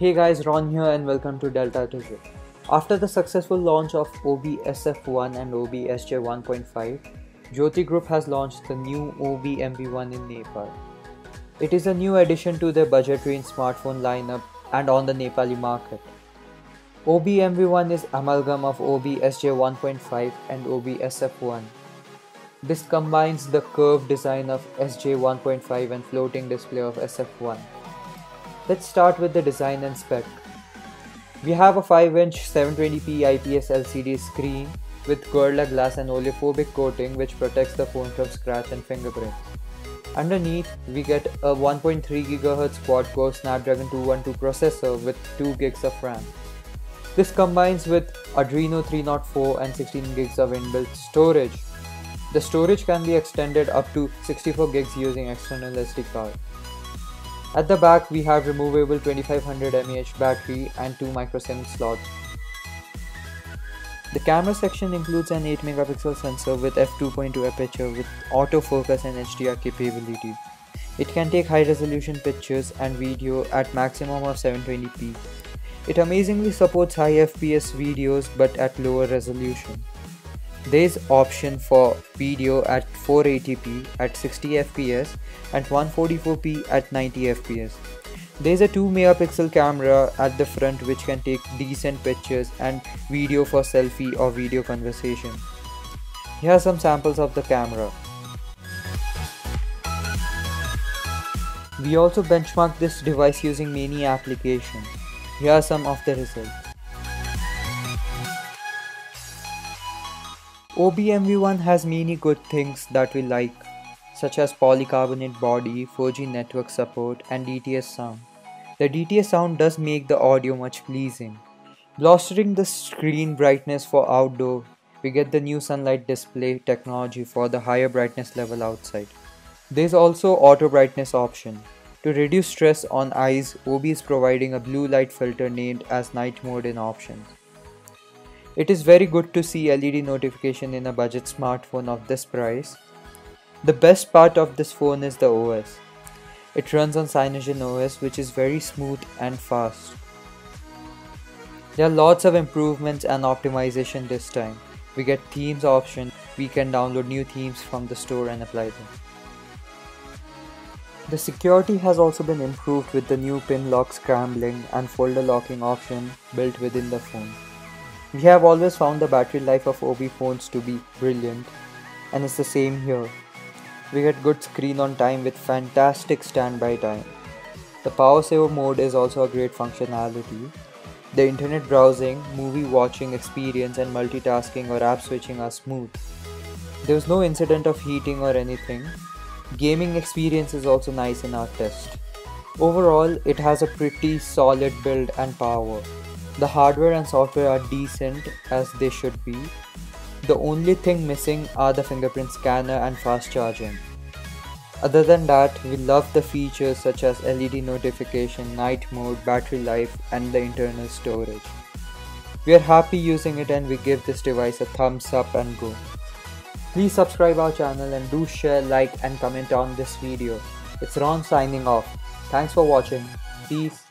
Hey guys, Ron here and welcome to Delta Digit. After the successful launch of Obi-SF1 and Obi-SJ 1.5, Jyoti Group has launched the new Obi-MV1 in Nepal. It is a new addition to their budget-range smartphone lineup and on the Nepali market. Obi-MV1 is amalgam of Obi-SJ 1.5 and Obi-SF1. This combines the curved design of SJ 1.5 and floating display of SF1. Let's start with the design and spec. We have a 5-inch 720p IPS LCD screen with Gorilla Glass and oleophobic coating which protects the phone from scratch and fingerprints. Underneath, we get a 1.3 GHz quad-core Snapdragon 212 processor with 2 GB of RAM. This combines with Adreno 304 and 16 GB of inbuilt storage. The storage can be extended up to 64 GB using external SD card. At the back we have removable 2500 mAh battery and 2 micro SIM slots. The camera section includes an 8 megapixel sensor with f2.2 aperture with autofocus and HDR capability. It can take high resolution pictures and video at maximum of 720p. It amazingly supports high FPS videos but at lower resolution. There is option for video at 480p at 60 fps and 144p at 90 fps. There is a 2 megapixel camera at the front which can take decent pictures and video for selfie or video conversation. Here are some samples of the camera. We also benchmarked this device using many applications. Here are some of the results. Obi MV1 has many good things that we like, such as polycarbonate body, 4G network support, and DTS sound. The DTS sound does make the audio much pleasing. Bolstering the screen brightness for outdoor, we get the new sunlight display technology for the higher brightness level outside. There is also auto brightness option. To reduce stress on eyes, Obi is providing a blue light filter named as night mode in options. It is very good to see LED notification in a budget smartphone of this price. The best part of this phone is the OS. It runs on Cyanogen OS which is very smooth and fast. There are lots of improvements and optimization this time. We get themes option, we can download new themes from the store and apply them. The security has also been improved with the new pin lock scrambling and folder locking option built within the phone. We have always found the battery life of Obi phones to be brilliant and it's the same here. We get good screen on time with fantastic standby time. The power saver mode is also a great functionality. The internet browsing, movie watching experience and multitasking or app switching are smooth. There was no incident of heating or anything. Gaming experience is also nice in our test. Overall, it has a pretty solid build and power. The hardware and software are decent as they should be. The only thing missing are the fingerprint scanner and fast charging. Other than that, we love the features such as LED notification, night mode, battery life and the internal storage. We are happy using it and we give this device a thumbs up and go. Please subscribe our channel and do share, like and comment on this video. It's Ron signing off. Thanks for watching. Peace.